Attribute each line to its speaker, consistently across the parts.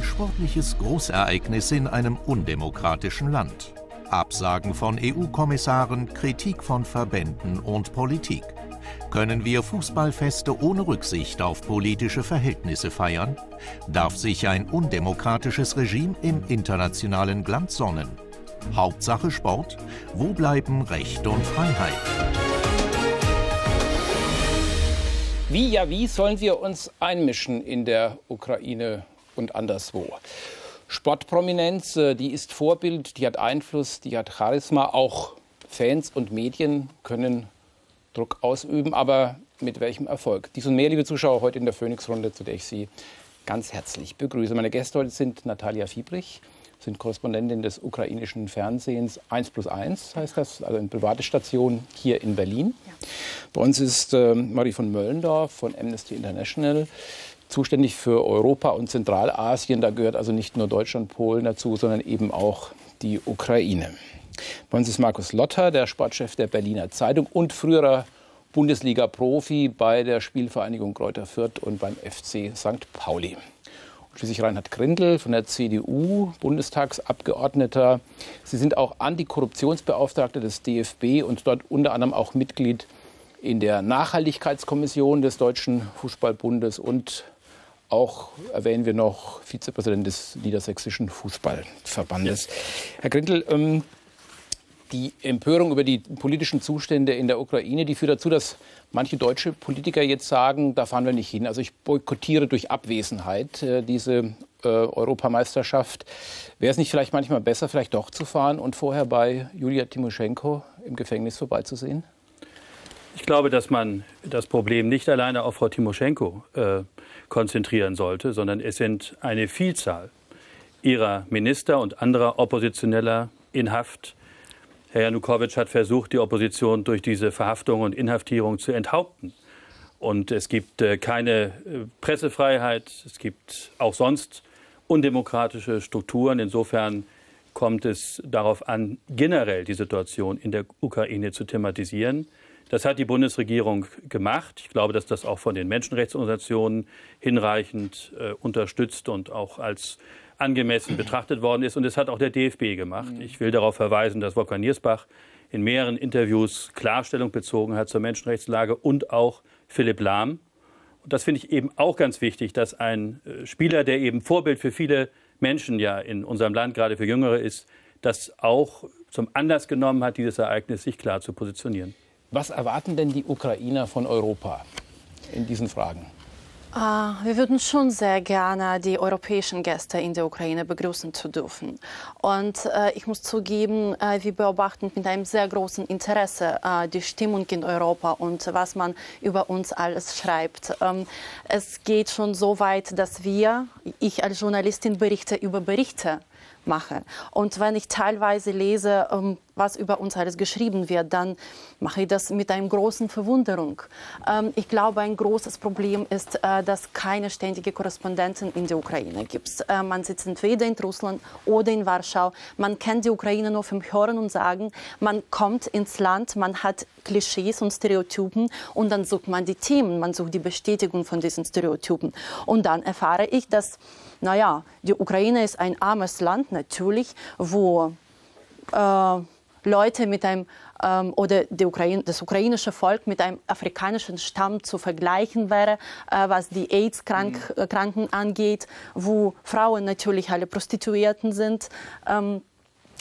Speaker 1: Ein sportliches Großereignis in einem undemokratischen Land. Absagen von EU-Kommissaren, Kritik von Verbänden und Politik. Können wir Fußballfeste ohne Rücksicht auf politische Verhältnisse feiern? Darf sich ein undemokratisches Regime im internationalen Glanz sonnen? Hauptsache Sport? Wo bleiben Recht und Freiheit?
Speaker 2: Wie ja, wie sollen wir uns einmischen in der Ukraine und anderswo? Sportprominenz, äh, die ist Vorbild, die hat Einfluss, die hat Charisma. Auch Fans und Medien können Druck ausüben, aber mit welchem Erfolg? Dies und mehr, liebe Zuschauer, heute in der Phoenix-Runde, zu der ich Sie ganz herzlich begrüße. Meine Gäste heute sind Natalia Fiebrich, sind Korrespondentin des ukrainischen Fernsehens 1 plus 1, heißt das, also eine private Station hier in Berlin. Ja. Bei uns ist äh, Marie von Möllendorf von Amnesty International zuständig für Europa und Zentralasien. Da gehört also nicht nur Deutschland, Polen dazu, sondern eben auch die Ukraine. Bei uns ist Markus Lotter, der Sportchef der Berliner Zeitung und früherer Bundesliga-Profi bei der Spielvereinigung Kräuter Fürth und beim FC St. Pauli. Schließlich Reinhard Grindel von der CDU, Bundestagsabgeordneter. Sie sind auch Antikorruptionsbeauftragter des DFB und dort unter anderem auch Mitglied in der Nachhaltigkeitskommission des Deutschen Fußballbundes und auch erwähnen wir noch Vizepräsident des Niedersächsischen Fußballverbandes. Ja. Herr Grindel, ähm, die Empörung über die politischen Zustände in der Ukraine, die führt dazu, dass manche deutsche Politiker jetzt sagen, da fahren wir nicht hin. Also ich boykottiere durch Abwesenheit äh, diese äh, Europameisterschaft. Wäre es nicht vielleicht manchmal besser, vielleicht doch zu fahren und vorher bei Julia Timoschenko im Gefängnis vorbeizusehen?
Speaker 3: Ich glaube, dass man das Problem nicht alleine auf Frau Timoschenko äh, konzentrieren sollte, sondern es sind eine Vielzahl ihrer Minister und anderer Oppositioneller in Haft Herr Janukowitsch hat versucht, die Opposition durch diese Verhaftung und Inhaftierung zu enthaupten. Und es gibt äh, keine äh, Pressefreiheit, es gibt auch sonst undemokratische Strukturen. Insofern kommt es darauf an, generell die Situation in der Ukraine zu thematisieren. Das hat die Bundesregierung gemacht. Ich glaube, dass das auch von den Menschenrechtsorganisationen hinreichend äh, unterstützt und auch als angemessen betrachtet worden ist. Und das hat auch der DFB gemacht. Ich will darauf verweisen, dass Wolfgang Niersbach in mehreren Interviews Klarstellung bezogen hat zur Menschenrechtslage und auch Philipp Lahm. Und das finde ich eben auch ganz wichtig, dass ein äh, Spieler, der eben Vorbild für viele Menschen ja in unserem Land, gerade für Jüngere ist, das auch zum Anlass genommen hat, dieses Ereignis sich klar zu positionieren.
Speaker 2: Was erwarten denn die Ukrainer von Europa in diesen Fragen?
Speaker 4: Uh, wir würden schon sehr gerne die europäischen Gäste in der Ukraine begrüßen zu dürfen. Und uh, ich muss zugeben, uh, wir beobachten mit einem sehr großen Interesse die Stimmung in Europa und was man über uns alles schreibt. Ähm, es geht schon so weit, dass wir, ich als Journalistin, Berichte über Berichte mache. Und wenn ich teilweise lese, ähm, was über uns alles geschrieben wird, dann mache ich das mit einer großen Verwunderung. Ähm, ich glaube, ein großes Problem ist, äh, dass keine ständige Korrespondenten in der Ukraine gibt. Äh, man sitzt entweder in Russland oder in Warschau. Man kennt die Ukraine nur vom Hören und Sagen. Man kommt ins Land, man hat Klischees und Stereotypen und dann sucht man die Themen, man sucht die Bestätigung von diesen Stereotypen. Und dann erfahre ich, dass naja, die Ukraine ist ein armes Land natürlich, wo äh, Leute mit einem ähm, oder Ukraine, das ukrainische Volk mit einem afrikanischen Stamm zu vergleichen wäre, äh, was die AIDS-Kranken mhm. angeht, wo Frauen natürlich alle Prostituierten sind. Ähm,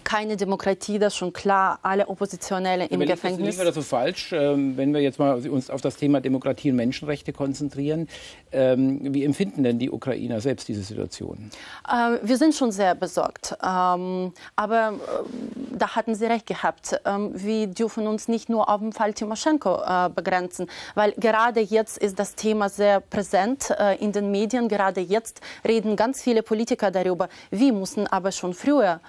Speaker 4: keine Demokratie, das schon klar, alle Oppositionelle im
Speaker 2: Wenn
Speaker 4: Gefängnis.
Speaker 2: Ist das so falsch, ähm, wenn wir jetzt mal uns auf das Thema Demokratie und Menschenrechte konzentrieren? Ähm, wie empfinden denn die Ukrainer selbst diese Situation?
Speaker 4: Äh, wir sind schon sehr besorgt. Ähm, aber äh, da hatten Sie recht gehabt. wir dürfen uns nicht nur auf den Fall Timoschenko äh, begrenzen, weil gerade jetzt ist das Thema sehr präsent in den Medien. Gerade jetzt reden ganz viele Politiker darüber. Wir mussten aber schon früher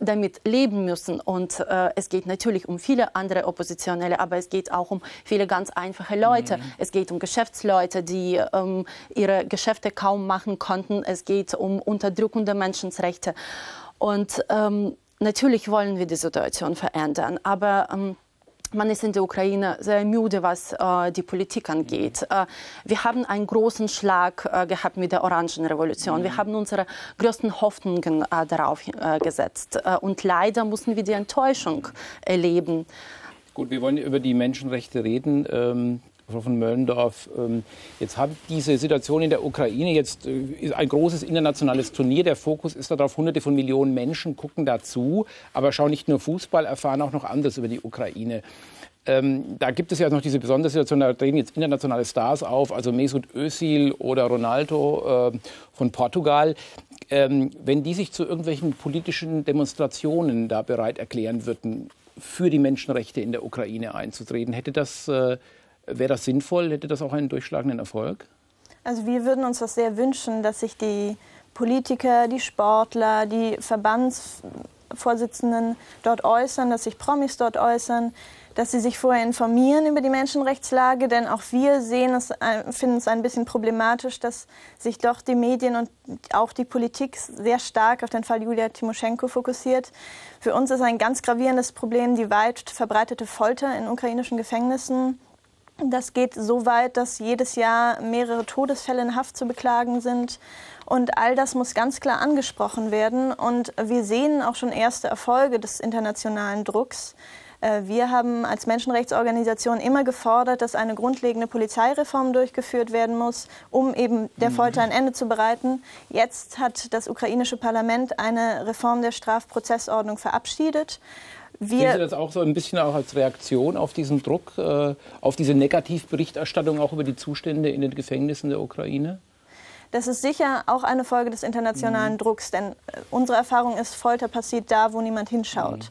Speaker 4: damit leben müssen. Und äh, es geht natürlich um viele andere Oppositionelle, aber es geht auch um viele ganz einfache Leute. Mhm. Es geht um Geschäftsleute, die ähm, ihre Geschäfte kaum machen konnten. Es geht um Unterdrückung der Menschenrechte. Und ähm, natürlich wollen wir die Situation verändern, aber ähm, man ist in der Ukraine sehr müde, was äh, die Politik angeht. Äh, wir haben einen großen Schlag äh, gehabt mit der Orangenrevolution. Wir haben unsere größten Hoffnungen äh, darauf äh, gesetzt. Äh, und leider mussten wir die Enttäuschung erleben.
Speaker 2: Gut, wir wollen über die Menschenrechte reden. Ähm Frau von Möllendorf, ähm, jetzt hat diese Situation in der Ukraine jetzt ist ein großes internationales Turnier. Der Fokus ist darauf, hunderte von Millionen Menschen gucken dazu, aber schauen nicht nur Fußball, erfahren auch noch anderes über die Ukraine. Ähm, da gibt es ja noch diese besondere Situation, da treten jetzt internationale Stars auf, also Mesut Özil oder Ronaldo äh, von Portugal. Ähm, wenn die sich zu irgendwelchen politischen Demonstrationen da bereit erklären würden, für die Menschenrechte in der Ukraine einzutreten, hätte das, äh, wäre das sinnvoll, hätte das auch einen durchschlagenden Erfolg?
Speaker 5: Also wir würden uns das sehr wünschen, dass sich die Politiker, die Sportler, die Verbandsvorsitzenden dort äußern, dass sich Promis dort äußern, dass sie sich vorher informieren über die Menschenrechtslage, denn auch wir sehen es, äh, finden es ein bisschen problematisch, dass sich doch die Medien und auch die Politik sehr stark auf den Fall Julia Timoschenko fokussiert. Für uns ist ein ganz gravierendes Problem die weit verbreitete Folter in ukrainischen Gefängnissen. Das geht so weit, dass jedes Jahr mehrere Todesfälle in Haft zu beklagen sind. Und all das muss ganz klar angesprochen werden. Und wir sehen auch schon erste Erfolge des internationalen Drucks. Äh, wir haben als Menschenrechtsorganisation immer gefordert, dass eine grundlegende Polizeireform durchgeführt werden muss, um eben der mhm. Folter ein Ende zu bereiten. Jetzt hat das ukrainische Parlament eine Reform der Strafprozessordnung verabschiedet.
Speaker 2: Wir Sehen Sie das auch so ein bisschen auch als Reaktion auf diesen Druck, äh, auf diese Negativberichterstattung auch über die Zustände in den Gefängnissen der Ukraine?
Speaker 5: Das ist sicher auch eine Folge des internationalen mhm. Drucks, denn unsere Erfahrung ist, Folter passiert da, wo niemand hinschaut.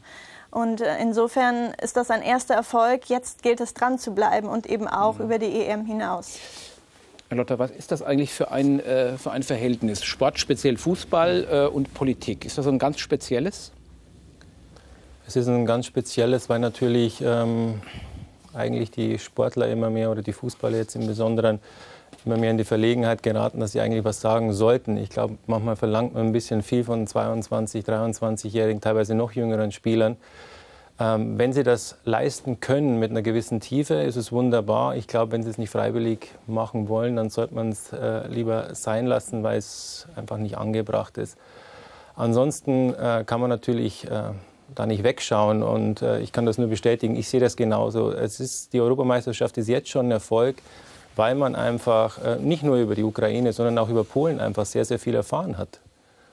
Speaker 5: Mhm. Und äh, insofern ist das ein erster Erfolg. Jetzt gilt es dran zu bleiben und eben auch mhm. über die EM hinaus.
Speaker 2: Herr Lotter, was ist das eigentlich für ein, äh, für ein Verhältnis? Sport, speziell Fußball und Politik. Ist das ein ganz spezielles?
Speaker 6: Es ist ein ganz spezielles, weil natürlich ähm, eigentlich die Sportler immer mehr oder die Fußballer jetzt im Besonderen immer mehr in die Verlegenheit geraten, dass sie eigentlich was sagen sollten. Ich glaube, manchmal verlangt man ein bisschen viel von 22, 23-jährigen, teilweise noch jüngeren Spielern. Ähm, wenn sie das leisten können mit einer gewissen Tiefe, ist es wunderbar. Ich glaube, wenn sie es nicht freiwillig machen wollen, dann sollte man es äh, lieber sein lassen, weil es einfach nicht angebracht ist. Ansonsten äh, kann man natürlich äh, da nicht wegschauen und äh, ich kann das nur bestätigen. Ich sehe das genauso. Es ist, die Europameisterschaft ist jetzt schon ein Erfolg weil man einfach äh, nicht nur über die Ukraine, sondern auch über Polen einfach sehr, sehr viel erfahren hat.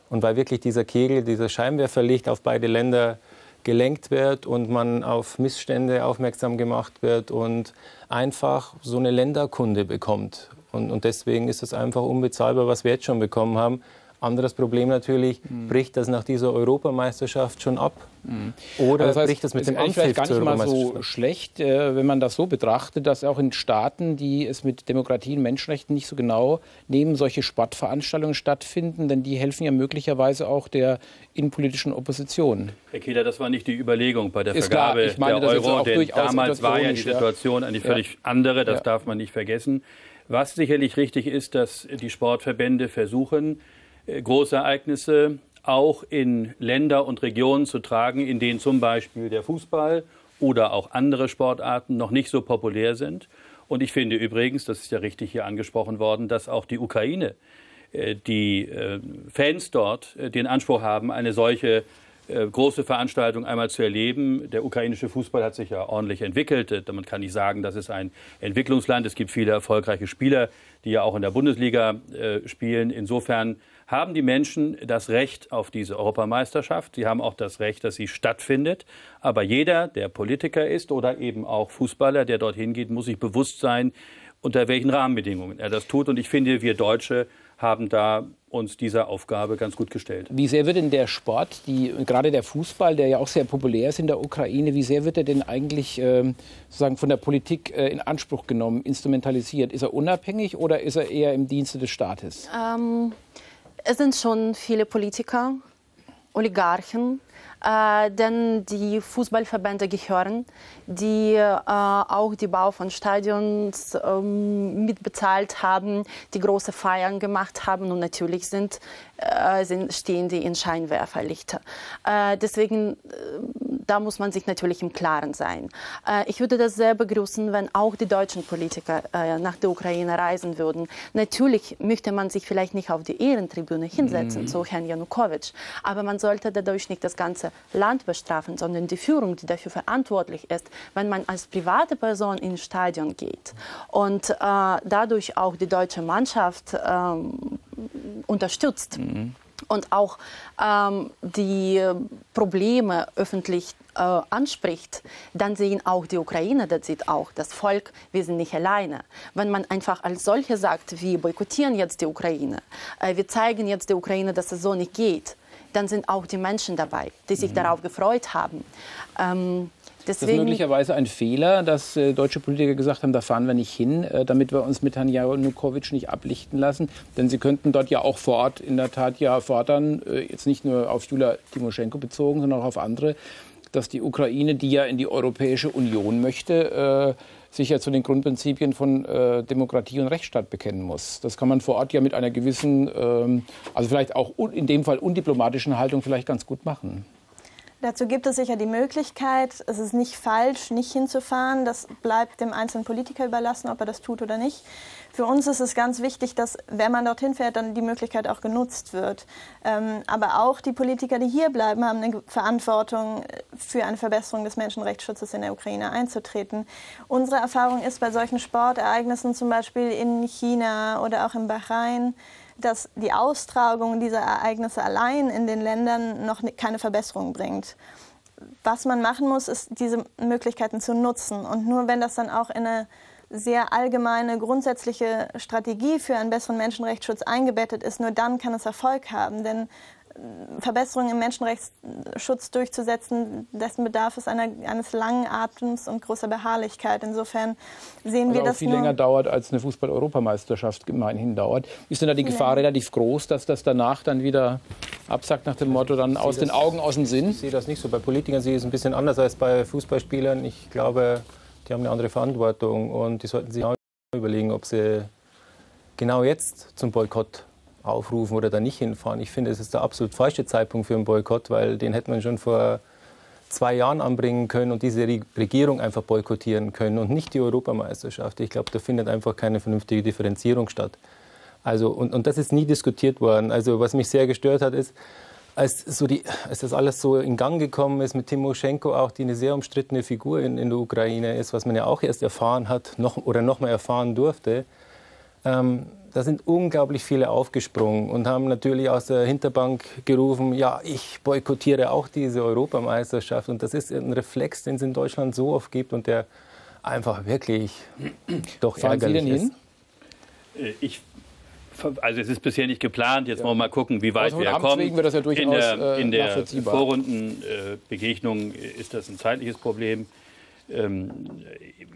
Speaker 6: Und weil wirklich dieser Kegel, dieser Scheinwerferlicht auf beide Länder gelenkt wird und man auf Missstände aufmerksam gemacht wird und einfach so eine Länderkunde bekommt. Und, und deswegen ist es einfach unbezahlbar, was wir jetzt schon bekommen haben. Anderes Problem natürlich, mhm. bricht das nach dieser Europameisterschaft schon ab? Mhm. Oder also das heißt, bricht das mit dem Anpfiff
Speaker 2: vielleicht gar nicht mal so schlecht, äh, wenn man das so betrachtet, dass auch in Staaten, die es mit Demokratie und Menschenrechten nicht so genau nehmen, solche Sportveranstaltungen stattfinden, denn die helfen ja möglicherweise auch der innenpolitischen Opposition.
Speaker 3: Herr Kieler, das war nicht die Überlegung bei der Ist Vergabe klar, meine, der Euro, denn damals war ja die Situation eine völlig ja. andere, das ja. darf man nicht vergessen. Was sicherlich richtig ist, dass die Sportverbände versuchen, äh, Großereignisse auch in Länder und Regionen zu tragen, in denen zum Beispiel der Fußball oder auch andere Sportarten noch nicht so populär sind. Und ich finde übrigens, das ist ja richtig hier angesprochen worden, dass auch die Ukraine, äh, die äh, Fans dort den Anspruch haben, eine solche große Veranstaltung einmal zu erleben. Der ukrainische Fußball hat sich ja ordentlich entwickelt. Man kann nicht sagen, das ist ein Entwicklungsland. Es gibt viele erfolgreiche Spieler, die ja auch in der Bundesliga spielen. Insofern haben die Menschen das Recht auf diese Europameisterschaft. Sie haben auch das Recht, dass sie stattfindet. Aber jeder, der Politiker ist oder eben auch Fußballer, der dorthin geht, muss sich bewusst sein, unter welchen Rahmenbedingungen er das tut. Und ich finde, wir Deutsche haben da uns dieser Aufgabe ganz gut gestellt.
Speaker 2: Wie sehr wird denn der Sport, die, gerade der Fußball, der ja auch sehr populär ist in der Ukraine, wie sehr wird er denn eigentlich äh, sozusagen von der Politik äh, in Anspruch genommen, instrumentalisiert? Ist er unabhängig oder ist er eher im Dienste des Staates?
Speaker 4: Ähm es sind schon viele Politiker, Oligarchen, äh, denn die Fußballverbände gehören, die äh, auch die Bau von Stadions äh, mitbezahlt haben, die große Feiern gemacht haben und natürlich sind, äh, sind stehen die in Scheinwerferlichter. Äh, deswegen äh, da muss man sich natürlich im Klaren sein. Äh, ich würde das sehr begrüßen, wenn auch die deutschen Politiker äh, nach der Ukraine reisen würden. Natürlich möchte man sich vielleicht nicht auf die Ehrentribüne hinsetzen, mhm. so Herrn Janukowitsch, aber man sollte dadurch nicht das ganze Land bestrafen, sondern die Führung, die dafür verantwortlich ist, wenn man als private Person ins Stadion geht und äh, dadurch auch die deutsche Mannschaft ähm, unterstützt. Mhm und auch ähm, die Probleme öffentlich äh, anspricht, dann sehen auch die Ukrainer, das sieht auch das Volk, wir sind nicht alleine. Wenn man einfach als solche sagt, wir boykottieren jetzt die Ukraine, äh, wir zeigen jetzt der Ukraine, dass es so nicht geht, dann sind auch die Menschen dabei, die sich mhm. darauf gefreut haben.
Speaker 2: Ähm, Deswegen, das ist möglicherweise ein Fehler, dass äh, deutsche Politiker gesagt haben, da fahren wir nicht hin, äh, damit wir uns mit Herrn Janukowitsch nicht ablichten lassen. Denn sie könnten dort ja auch vor Ort in der Tat ja fordern, äh, jetzt nicht nur auf Julia Timoschenko bezogen, sondern auch auf andere, dass die Ukraine, die ja in die Europäische Union möchte, äh, sich ja zu den Grundprinzipien von äh, Demokratie und Rechtsstaat bekennen muss. Das kann man vor Ort ja mit einer gewissen, ähm, also vielleicht auch in dem Fall undiplomatischen Haltung vielleicht ganz gut machen.
Speaker 5: Dazu gibt es sicher die Möglichkeit, es ist nicht falsch, nicht hinzufahren. Das bleibt dem einzelnen Politiker überlassen, ob er das tut oder nicht. Für uns ist es ganz wichtig, dass, wenn man dorthin fährt, dann die Möglichkeit auch genutzt wird. Ähm, aber auch die Politiker, die hier bleiben, haben eine Verantwortung, für eine Verbesserung des Menschenrechtsschutzes in der Ukraine einzutreten. Unsere Erfahrung ist bei solchen Sportereignissen, zum Beispiel in China oder auch in Bahrain, dass die Austragung dieser Ereignisse allein in den Ländern noch keine Verbesserung bringt. Was man machen muss, ist, diese Möglichkeiten zu nutzen. Und nur wenn das dann auch in eine sehr allgemeine, grundsätzliche Strategie für einen besseren Menschenrechtsschutz eingebettet ist, nur dann kann es Erfolg haben. Denn Verbesserungen im Menschenrechtsschutz durchzusetzen, dessen bedarf es einer, eines langen Atems und großer Beharrlichkeit. Insofern sehen also wir das
Speaker 2: viel länger dauert, als eine Fußball-Europameisterschaft gemeinhin dauert. Ist denn da die Gefahr relativ groß, dass das danach dann wieder absackt nach dem Motto, dann aus den Augen, aus dem Sinn?
Speaker 6: Ich sehe das nicht so. Bei Politikern sehe ich es ein bisschen anders als bei Fußballspielern. Ich glaube, die haben eine andere Verantwortung und die sollten sich auch überlegen, ob sie genau jetzt zum Boykott aufrufen oder da nicht hinfahren. Ich finde, es ist der absolut falsche Zeitpunkt für einen Boykott, weil den hätte man schon vor zwei Jahren anbringen können und diese Regierung einfach boykottieren können und nicht die Europameisterschaft. Ich glaube, da findet einfach keine vernünftige Differenzierung statt. Also, und, und das ist nie diskutiert worden. Also was mich sehr gestört hat, ist, als, so die, als das alles so in Gang gekommen ist mit Timoschenko, auch die eine sehr umstrittene Figur in, in der Ukraine ist, was man ja auch erst erfahren hat noch, oder noch mal erfahren durfte, ähm, da sind unglaublich viele aufgesprungen und haben natürlich aus der Hinterbank gerufen, ja, ich boykottiere auch diese Europameisterschaft. Und das ist ein Reflex, den es in Deutschland so oft gibt und der einfach wirklich doch Fahren ärgerlich Sie denn ist.
Speaker 3: Hin? Äh, ich also es ist bisher nicht geplant. Jetzt ja. wollen wir mal gucken, wie weit wir kommen. Wir das ja in der, äh, in der Vorrundenbegegnung äh, ist das ein zeitliches Problem. Ähm,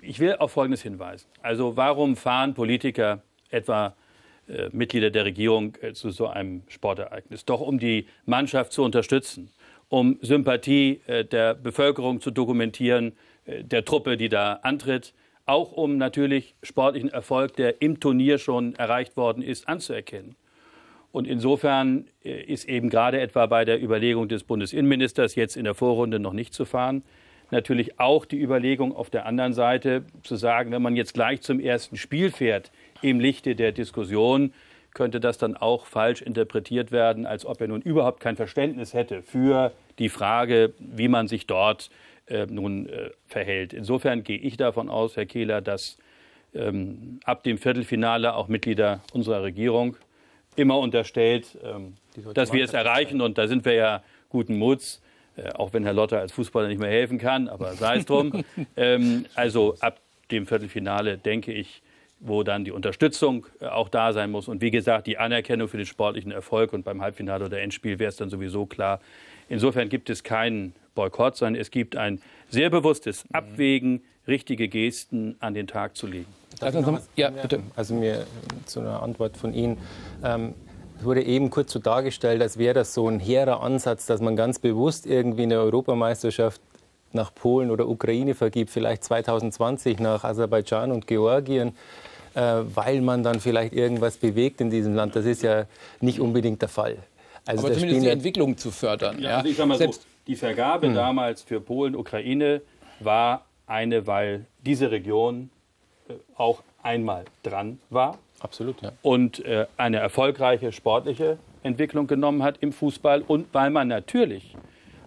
Speaker 3: ich will auf Folgendes hinweisen. Also warum fahren Politiker etwa äh, Mitglieder der Regierung äh, zu so einem Sportereignis. Doch um die Mannschaft zu unterstützen, um Sympathie äh, der Bevölkerung zu dokumentieren, der Truppe, die da antritt, auch um natürlich sportlichen Erfolg, der im Turnier schon erreicht worden ist, anzuerkennen. Und insofern ist eben gerade etwa bei der Überlegung des Bundesinnenministers, jetzt in der Vorrunde noch nicht zu fahren, natürlich auch die Überlegung auf der anderen Seite zu sagen, wenn man jetzt gleich zum ersten Spiel fährt, im Lichte der Diskussion könnte das dann auch falsch interpretiert werden, als ob er nun überhaupt kein Verständnis hätte für die Frage, wie man sich dort äh, nun äh, verhält. Insofern gehe ich davon aus, Herr Kehler, dass ähm, ab dem Viertelfinale auch Mitglieder unserer Regierung immer unterstellt, ähm, dass wir es erreichen. Und da sind wir ja guten Muts, äh, auch wenn Herr Lotter als Fußballer nicht mehr helfen kann, aber sei es drum. ähm, also ab dem Viertelfinale denke ich, wo dann die Unterstützung äh, auch da sein muss. Und wie gesagt, die Anerkennung für den sportlichen Erfolg. Und beim Halbfinale oder Endspiel wäre es dann sowieso klar. Insofern gibt es keinen Boykott, sondern es gibt ein sehr bewusstes mhm. Abwägen, richtige Gesten an den Tag zu legen.
Speaker 6: Also, ja, bitte. Also mir zu einer Antwort von Ihnen. Ähm, es wurde eben kurz so dargestellt, als wäre das so ein hehrer Ansatz, dass man ganz bewusst irgendwie eine Europameisterschaft nach Polen oder Ukraine vergibt, vielleicht 2020 nach Aserbaidschan und Georgien. Äh, weil man dann vielleicht irgendwas bewegt in diesem Land. Das ist ja nicht unbedingt der Fall.
Speaker 2: Also Aber zumindest die Entwicklung zu fördern. Ja, ja. Also
Speaker 3: ich sag mal so, Die Vergabe hm. damals für Polen, Ukraine war eine, weil diese Region äh, auch einmal dran war.
Speaker 6: Absolut, ja.
Speaker 3: Und äh, eine erfolgreiche sportliche Entwicklung genommen hat im Fußball und weil man natürlich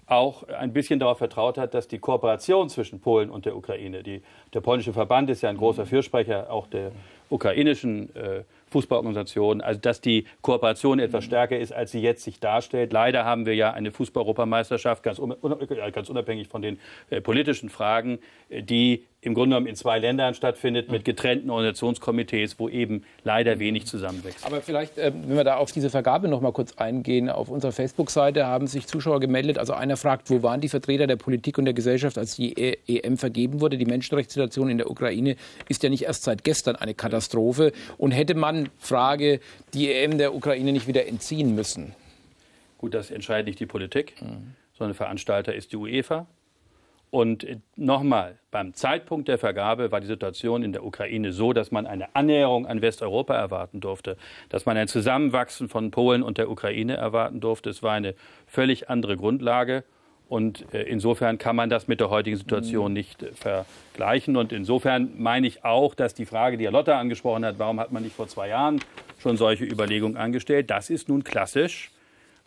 Speaker 3: auch ein bisschen darauf vertraut hat, dass die Kooperation zwischen Polen und der Ukraine, die, der polnische Verband ist ja ein großer Fürsprecher auch der ukrainischen äh, Fußballorganisationen, also dass die Kooperation etwas stärker ist, als sie jetzt sich darstellt. Leider haben wir ja eine Fußball-Europameisterschaft, ganz, ganz, unabhängig von den äh, politischen Fragen, äh, die im Grunde genommen in zwei Ländern stattfindet, mit getrennten Organisationskomitees, wo eben leider wenig zusammenwächst.
Speaker 2: Aber vielleicht, äh, wenn wir da auf diese Vergabe noch mal kurz eingehen, auf unserer Facebook-Seite haben sich Zuschauer gemeldet. Also einer fragt, wo waren die Vertreter der Politik und der Gesellschaft, als die EM vergeben wurde? Die Menschenrechtssituation in der Ukraine ist ja nicht erst seit gestern eine Katastrophe. Und hätte man, Frage, die EM der Ukraine nicht wieder entziehen müssen?
Speaker 3: Gut, das entscheidet nicht die Politik, mhm. sondern Veranstalter ist die UEFA. Und äh, nochmal, beim Zeitpunkt der Vergabe war die Situation in der Ukraine so, dass man eine Annäherung an Westeuropa erwarten durfte, dass man ein Zusammenwachsen von Polen und der Ukraine erwarten durfte. Es war eine völlig andere Grundlage. Und äh, insofern kann man das mit der heutigen Situation nicht äh, vergleichen. Und insofern meine ich auch, dass die Frage, die Herr Lotter angesprochen hat, warum hat man nicht vor zwei Jahren schon solche Überlegungen angestellt, das ist nun klassisch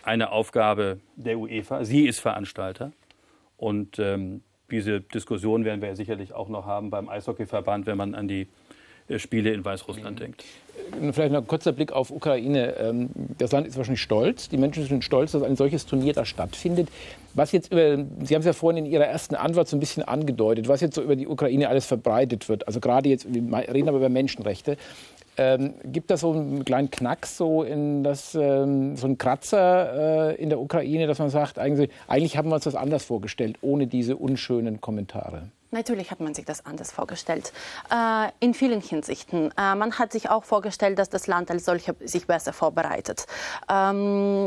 Speaker 3: eine Aufgabe der UEFA. Sie ist Veranstalter. Und ähm, diese Diskussion werden wir ja sicherlich auch noch haben beim Eishockeyverband, wenn man an die äh, Spiele in Weißrussland denkt.
Speaker 2: Äh, vielleicht noch ein kurzer Blick auf Ukraine. Ähm, das Land ist wahrscheinlich stolz. Die Menschen sind stolz, dass ein solches Turnier da stattfindet. Was jetzt über, Sie haben es ja vorhin in Ihrer ersten Antwort so ein bisschen angedeutet, was jetzt so über die Ukraine alles verbreitet wird. Also gerade jetzt, wir reden aber über Menschenrechte. Ähm, gibt das so einen kleinen Knacks, so, in das, ähm, so einen Kratzer äh, in der Ukraine, dass man sagt, eigentlich, eigentlich haben wir uns das anders vorgestellt, ohne diese unschönen Kommentare?
Speaker 4: Natürlich hat man sich das anders vorgestellt. Äh, in vielen Hinsichten. Äh, man hat sich auch vorgestellt, dass das Land als solches sich besser vorbereitet. Ähm,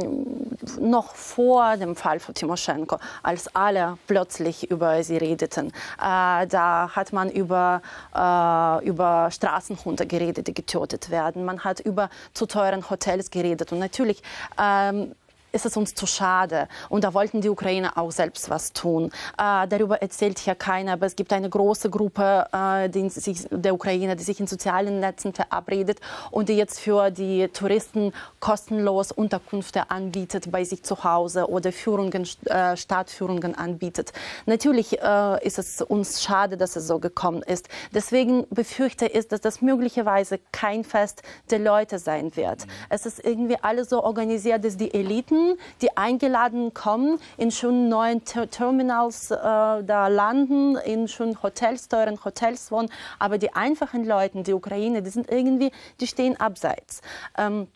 Speaker 4: noch vor dem Fall von Timoschenko, als alle plötzlich über sie redeten, äh, da hat man über, äh, über Straßenhunde geredet, die getötet werden. Man hat über zu teuren Hotels geredet. Und natürlich ähm, ist es uns zu schade. Und da wollten die Ukrainer auch selbst was tun. Äh, darüber erzählt hier keiner, aber es gibt eine große Gruppe äh, sich, der Ukrainer, die sich in sozialen Netzen verabredet und die jetzt für die Touristen kostenlos Unterkünfte anbietet bei sich zu Hause oder Führungen, äh, Stadtführungen anbietet. Natürlich äh, ist es uns schade, dass es so gekommen ist. Deswegen befürchte ich, dass das möglicherweise kein Fest der Leute sein wird. Mhm. Es ist irgendwie alles so organisiert, dass die Eliten die eingeladen kommen, in schon neuen Ter Terminals äh, da landen, in schon Hotels, teuren Hotels wohnen. Aber die einfachen Leute, die Ukraine, die sind irgendwie, die stehen abseits. Ähm,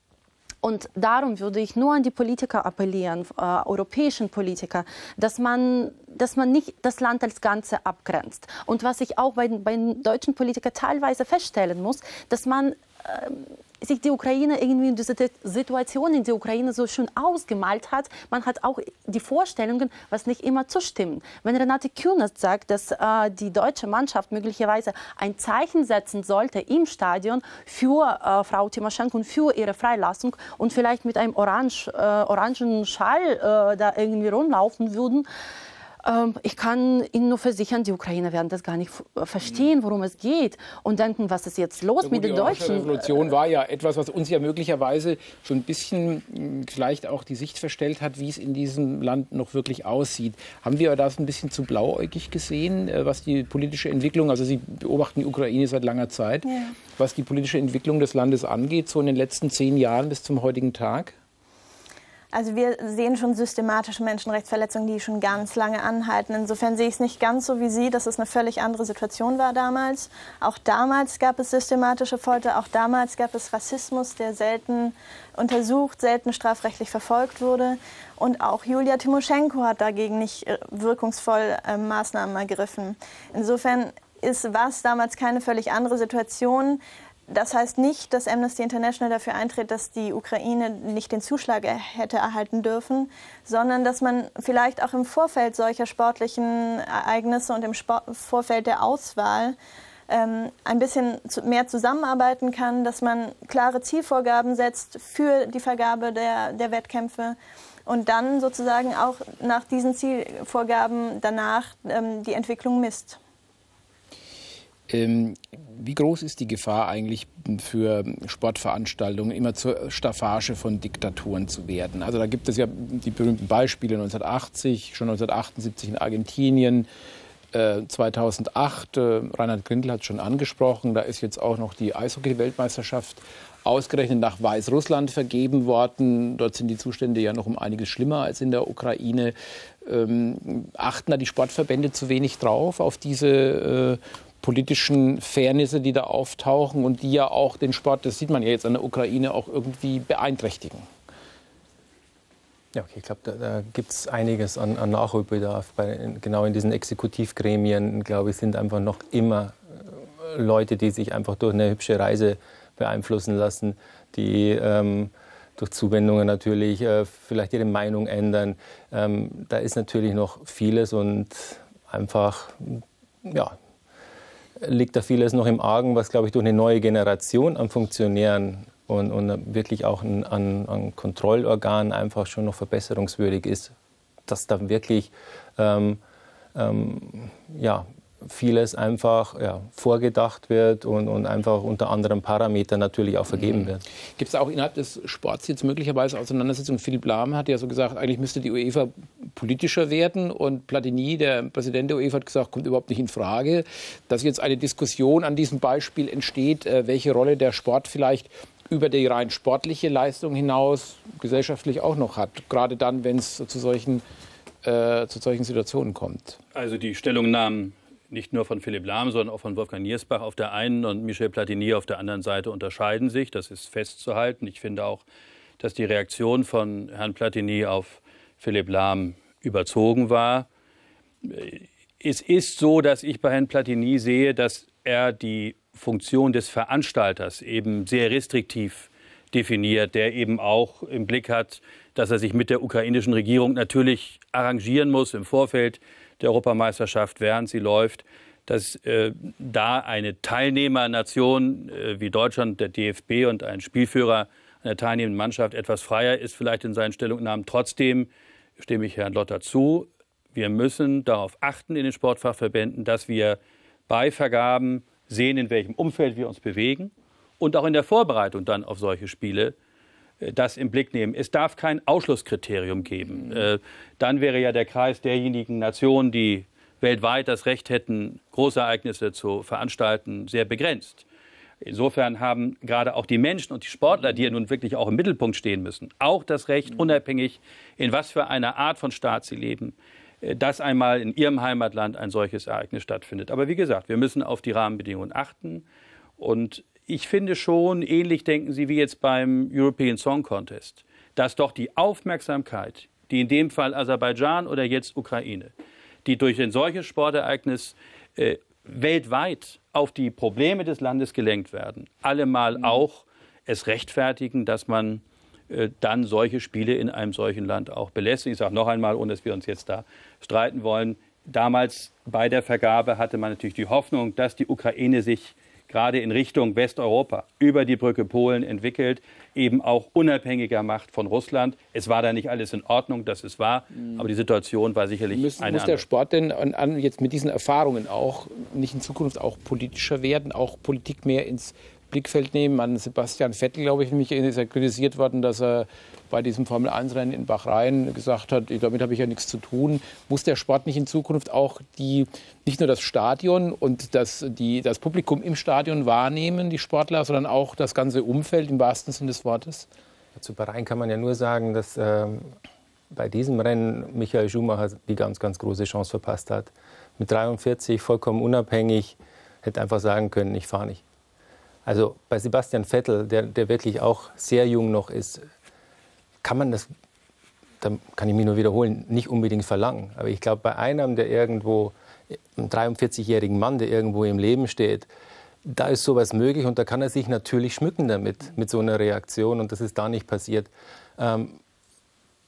Speaker 4: und darum würde ich nur an die Politiker appellieren, äh, europäischen Politiker, dass man, dass man nicht das Land als Ganze abgrenzt. Und was ich auch bei, bei den deutschen Politikern teilweise feststellen muss, dass man äh, sich die Ukraine irgendwie diese Situation in der Ukraine so schön ausgemalt hat. Man hat auch die Vorstellungen, was nicht immer zustimmen. Wenn Renate Künast sagt, dass äh, die deutsche Mannschaft möglicherweise ein Zeichen setzen sollte im Stadion für äh, Frau Timoschenko und für ihre Freilassung und vielleicht mit einem orange, äh, orangen Schall äh, da irgendwie rumlaufen würden, ich kann Ihnen nur versichern, die Ukrainer werden das gar nicht verstehen, worum es geht und denken, was ist jetzt los ja, mit den Deutschen.
Speaker 2: Die Revolution war ja etwas, was uns ja möglicherweise so ein bisschen hm, vielleicht auch die Sicht verstellt hat, wie es in diesem Land noch wirklich aussieht. Haben wir das ein bisschen zu blauäugig gesehen, äh, was die politische Entwicklung, also Sie beobachten die Ukraine seit langer Zeit, ja. was die politische Entwicklung des Landes angeht, so in den letzten zehn Jahren bis zum heutigen Tag?
Speaker 5: Also wir sehen schon systematische Menschenrechtsverletzungen, die schon ganz lange anhalten. Insofern sehe ich es nicht ganz so wie Sie, dass es eine völlig andere Situation war damals. Auch damals gab es systematische Folter, auch damals gab es Rassismus, der selten untersucht, selten strafrechtlich verfolgt wurde. Und auch Julia Timoschenko hat dagegen nicht äh, wirkungsvoll äh, Maßnahmen ergriffen. Insofern ist was damals keine völlig andere Situation. Das heißt nicht, dass Amnesty International dafür eintritt, dass die Ukraine nicht den Zuschlag hätte erhalten dürfen, sondern dass man vielleicht auch im Vorfeld solcher sportlichen Ereignisse und im Sport Vorfeld der Auswahl ähm, ein bisschen zu, mehr zusammenarbeiten kann, dass man klare Zielvorgaben setzt für die Vergabe der, der Wettkämpfe und dann sozusagen auch nach diesen Zielvorgaben danach ähm, die Entwicklung misst.
Speaker 2: Ähm, wie groß ist die Gefahr eigentlich für Sportveranstaltungen, immer zur Staffage von Diktaturen zu werden? Also da gibt es ja die berühmten Beispiele 1980, schon 1978 in Argentinien, 2008, äh, äh, Reinhard Grindel hat es schon angesprochen, da ist jetzt auch noch die Eishockey-Weltmeisterschaft ausgerechnet nach Weißrussland vergeben worden. Dort sind die Zustände ja noch um einiges schlimmer als in der Ukraine. Ähm, achten da die Sportverbände zu wenig drauf, auf diese äh, politischen Fairnisse, die da auftauchen und die ja auch den Sport, das sieht man ja jetzt an der Ukraine, auch irgendwie beeinträchtigen?
Speaker 6: Ja, okay, ich glaube, da, da gibt es einiges an, an Nachholbedarf. Bei, genau in diesen Exekutivgremien, glaube ich, sind einfach noch immer äh, Leute, die sich einfach durch eine hübsche Reise beeinflussen lassen, die ähm, durch Zuwendungen natürlich äh, vielleicht ihre Meinung ändern. Ähm, da ist natürlich noch vieles und einfach, ja, liegt da vieles noch im Argen, was, glaube ich, durch eine neue Generation an Funktionären und, und wirklich auch an, an Kontrollorganen einfach schon noch verbesserungswürdig ist, dass da wirklich ähm, ähm, ja, vieles einfach ja, vorgedacht wird und, und, einfach unter anderen Parametern natürlich auch vergeben mhm. wird.
Speaker 2: Gibt es auch innerhalb des Sports jetzt möglicherweise Auseinandersetzungen? Philipp Lahm hat ja so gesagt, eigentlich müsste die UEFA politischer werden und Platini, der Präsident der UEFA, hat gesagt, kommt überhaupt nicht in Frage, dass jetzt eine Diskussion an diesem Beispiel entsteht, äh, welche Rolle der Sport vielleicht über die rein sportliche Leistung hinaus gesellschaftlich auch noch hat, gerade dann, wenn es zu solchen, äh, zu solchen Situationen kommt.
Speaker 3: Also die Stellungnahmen nicht nur von Philipp Lahm, sondern auch von Wolfgang Niersbach auf der einen und Michel Platini auf der anderen Seite unterscheiden sich. Das ist festzuhalten. Ich finde auch, dass die Reaktion von Herrn Platini auf Philipp Lahm überzogen war. Es ist so, dass ich bei Herrn Platini sehe, dass er die Funktion des Veranstalters eben sehr restriktiv definiert, der eben auch im Blick hat, dass er sich mit der ukrainischen Regierung natürlich arrangieren muss im Vorfeld der Europameisterschaft, während sie läuft, dass äh, da eine Teilnehmernation äh, wie Deutschland, der DFB und ein Spielführer einer teilnehmenden Mannschaft etwas freier ist, vielleicht in seinen Stellungnahmen. Trotzdem stimme ich Herrn Lotter zu. Wir müssen darauf achten in den Sportfachverbänden, dass wir bei Vergaben sehen, in welchem Umfeld wir uns bewegen und auch in der Vorbereitung dann auf solche Spiele das im Blick nehmen. Es darf kein Ausschlusskriterium geben. Äh, dann wäre ja der Kreis derjenigen Nationen, die weltweit das Recht hätten, Großereignisse zu veranstalten, sehr begrenzt. Insofern haben gerade auch die Menschen und die Sportler, die ja nun wirklich auch im Mittelpunkt stehen müssen, auch das Recht, unabhängig in was für einer Art von Staat sie leben, äh, dass einmal in ihrem Heimatland ein solches Ereignis stattfindet. Aber wie gesagt, wir müssen auf die Rahmenbedingungen achten. Und ich finde schon, ähnlich denken Sie wie jetzt beim European Song Contest, dass doch die Aufmerksamkeit, die in dem Fall Aserbaidschan oder jetzt Ukraine, die durch ein solches Sportereignis äh, weltweit auf die Probleme des Landes gelenkt werden, allemal mhm. auch es rechtfertigen, dass man äh, dann solche Spiele in einem solchen Land auch belässt. Ich sage noch einmal, ohne dass wir uns jetzt da streiten wollen, damals bei der Vergabe hatte man natürlich die Hoffnung, dass die Ukraine sich gerade in Richtung Westeuropa über die Brücke Polen entwickelt, eben auch unabhängiger macht von Russland. Es war da nicht alles in Ordnung, das ist wahr, mhm. aber die Situation war sicherlich
Speaker 2: Müssen,
Speaker 3: eine
Speaker 2: muss
Speaker 3: andere.
Speaker 2: Der Sport denn an, an, jetzt mit diesen Erfahrungen auch nicht in Zukunft auch politischer werden, auch Politik mehr ins Blickfeld nehmen. An Sebastian Vettel, glaube ich, nämlich ist er kritisiert worden, dass er bei diesem Formel-1-Rennen in Bahrain gesagt hat, damit habe ich ja nichts zu tun. Muss der Sport nicht in Zukunft auch die, nicht nur das Stadion und das, die, das Publikum im Stadion wahrnehmen, die Sportler, sondern auch das ganze Umfeld im wahrsten Sinne des Wortes?
Speaker 6: Zu Bahrain kann man ja nur sagen, dass ähm, bei diesem Rennen Michael Schumacher die ganz, ganz große Chance verpasst hat. Mit 43 vollkommen unabhängig hätte einfach sagen können, ich fahre nicht. Also bei Sebastian Vettel, der, der wirklich auch sehr jung noch ist, kann man das, da kann ich mich nur wiederholen, nicht unbedingt verlangen. Aber ich glaube, bei einem, der irgendwo, einem 43-jährigen Mann, der irgendwo im Leben steht, da ist sowas möglich und da kann er sich natürlich schmücken damit, mit so einer Reaktion und das ist da nicht passiert. Ähm,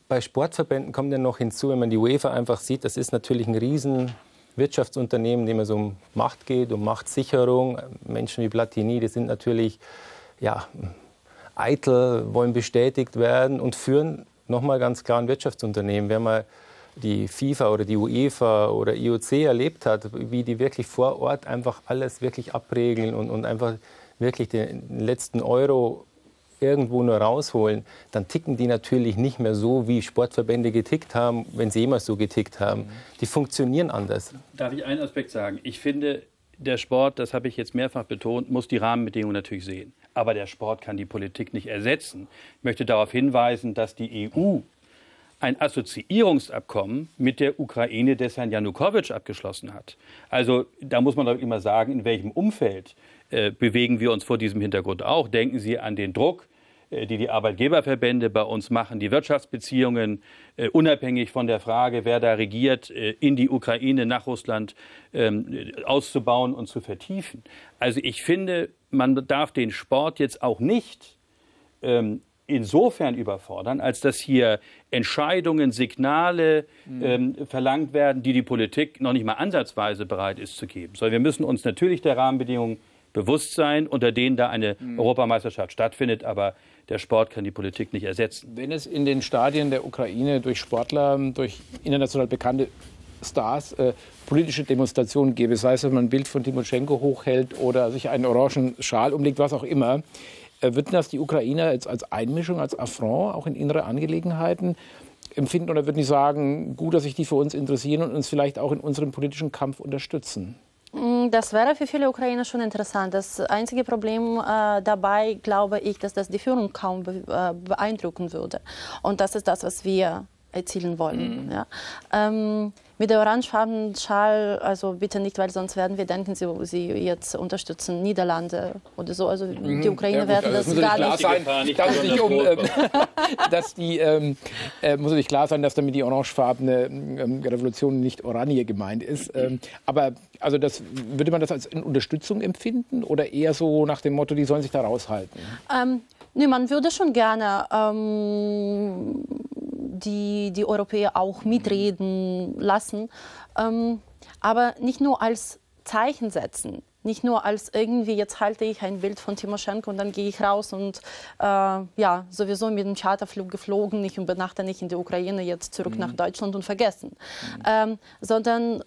Speaker 6: bei Sportverbänden kommt ja noch hinzu, wenn man die UEFA einfach sieht, das ist natürlich ein riesen Wirtschaftsunternehmen, dem es um Macht geht, um Machtsicherung. Menschen wie Platini, die sind natürlich ja, eitel, wollen bestätigt werden und führen nochmal ganz klar ein Wirtschaftsunternehmen. Wenn man die FIFA oder die UEFA oder IOC erlebt hat, wie die wirklich vor Ort einfach alles wirklich abregeln und, und einfach wirklich den letzten Euro irgendwo nur rausholen, dann ticken die natürlich nicht mehr so, wie Sportverbände getickt haben, wenn sie jemals so getickt haben. Die funktionieren anders.
Speaker 3: Darf ich einen Aspekt sagen? Ich finde, der Sport, das habe ich jetzt mehrfach betont, muss die Rahmenbedingungen natürlich sehen. Aber der Sport kann die Politik nicht ersetzen. Ich möchte darauf hinweisen, dass die EU ein Assoziierungsabkommen mit der Ukraine des Herrn Janukowitsch abgeschlossen hat. Also da muss man doch immer sagen, in welchem Umfeld äh, bewegen wir uns vor diesem Hintergrund auch. Denken Sie an den Druck, äh, die die Arbeitgeberverbände bei uns machen, die Wirtschaftsbeziehungen, äh, unabhängig von der Frage, wer da regiert, äh, in die Ukraine, nach Russland ähm, auszubauen und zu vertiefen. Also ich finde, man darf den Sport jetzt auch nicht ähm, insofern überfordern, als dass hier Entscheidungen, Signale mhm. ähm, verlangt werden, die die Politik noch nicht mal ansatzweise bereit ist zu geben. Sondern wir müssen uns natürlich der Rahmenbedingungen Bewusstsein, unter denen da eine mhm. Europameisterschaft stattfindet. Aber der Sport kann die Politik nicht ersetzen.
Speaker 2: Wenn es in den Stadien der Ukraine durch Sportler, durch international bekannte Stars äh, politische Demonstrationen gäbe, sei es, wenn man ein Bild von Timoschenko hochhält oder sich einen orangen Schal umlegt, was auch immer, äh, würden das die Ukrainer jetzt als Einmischung, als Affront auch in innere Angelegenheiten empfinden oder würden die sagen, gut, dass sich die für uns interessieren und uns vielleicht auch in unserem politischen Kampf unterstützen?
Speaker 4: Das wäre für viele Ukrainer schon interessant. Das einzige Problem äh, dabei, glaube ich, dass das die Führung kaum be äh, beeindrucken würde. Und das ist das, was wir erzielen wollen. Mhm. Ja. Ähm, mit der orangefarbenen Schal, also bitte nicht, weil sonst werden wir denken, sie, sie jetzt unterstützen Niederlande oder so. Also mhm. die Ukraine ja, werden also das, gar nicht.
Speaker 2: Sein, dass nicht um, ähm, dass die ähm, äh, muss natürlich klar sein, dass damit die orangefarbene ähm, Revolution nicht Oranje gemeint ist. Ähm, aber also das würde man das als Unterstützung empfinden oder eher so nach dem Motto, die sollen sich da raushalten?
Speaker 4: Ähm, nee, man würde schon gerne ähm, die, die Europäer auch mitreden lassen. Ähm, aber nicht nur als Zeichen setzen, nicht nur als irgendwie, jetzt halte ich ein Bild von Timoschenko und dann gehe ich raus und äh, ja, sowieso mit dem Charterflug geflogen, ich übernachte nicht in der Ukraine, jetzt zurück mhm. nach Deutschland und vergessen. Mhm. Ähm, sondern